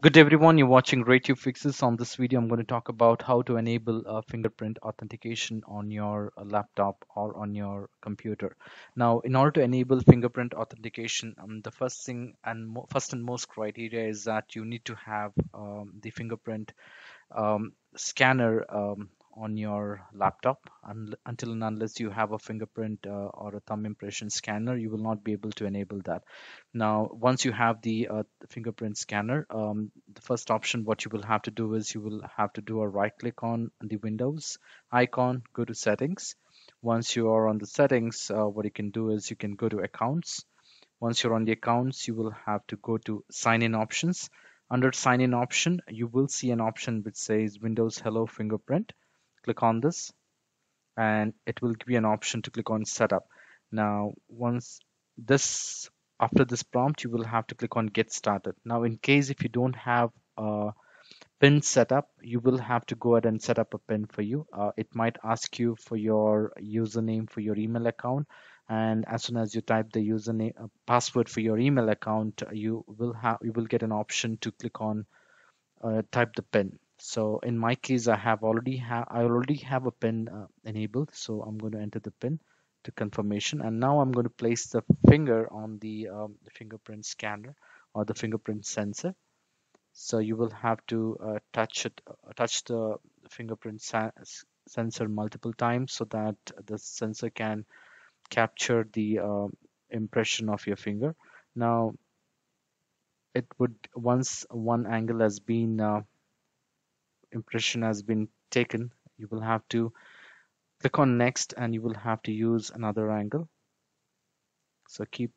Good day everyone, you're watching RayTube Fixes. On this video, I'm going to talk about how to enable uh, fingerprint authentication on your uh, laptop or on your computer. Now, in order to enable fingerprint authentication, um, the first thing and first and most criteria is that you need to have um, the fingerprint um, scanner um, on your laptop and until and unless you have a fingerprint uh, or a thumb impression scanner you will not be able to enable that. Now once you have the uh, fingerprint scanner um, the first option what you will have to do is you will have to do a right click on the windows icon go to settings. Once you are on the settings uh, what you can do is you can go to accounts. Once you're on the accounts you will have to go to sign in options. Under sign in option you will see an option which says windows hello fingerprint click on this and it will give you an option to click on setup. Now once this after this prompt you will have to click on get started. Now in case if you don't have a pin setup you will have to go ahead and set up a pin for you. Uh, it might ask you for your username for your email account and as soon as you type the username uh, password for your email account you will have you will get an option to click on uh, type the pin so in my case I have already have I already have a pin uh, enabled. So I'm going to enter the pin to confirmation. And now I'm going to place the finger on the, um, the fingerprint scanner or the fingerprint sensor. So you will have to uh, touch it uh, touch the fingerprint sensor multiple times so that the sensor can capture the uh, impression of your finger. Now it would once one angle has been uh, impression has been taken you will have to click on next and you will have to use another angle. So keep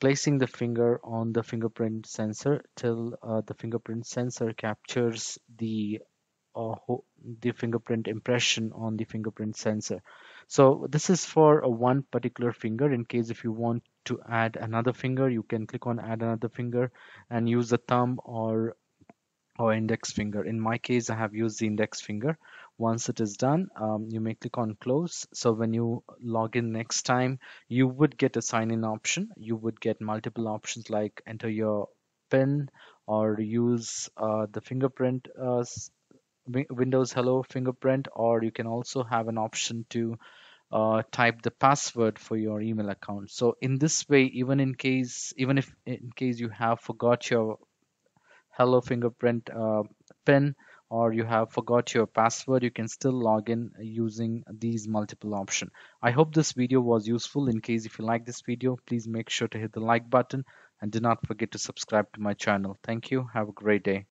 placing the finger on the fingerprint sensor till uh, the fingerprint sensor captures the uh, the fingerprint impression on the fingerprint sensor. So this is for a one particular finger. In case if you want to add another finger you can click on add another finger and use the thumb or index finger. In my case, I have used the index finger. Once it is done, um, you may click on close. So when you log in next time, you would get a sign in option. You would get multiple options like enter your PIN or use uh, the fingerprint uh, Windows Hello fingerprint, or you can also have an option to uh, type the password for your email account. So in this way, even in case, even if in case you have forgot your hello fingerprint uh, pin or you have forgot your password you can still log in using these multiple option. I hope this video was useful. In case if you like this video please make sure to hit the like button and do not forget to subscribe to my channel. Thank you. Have a great day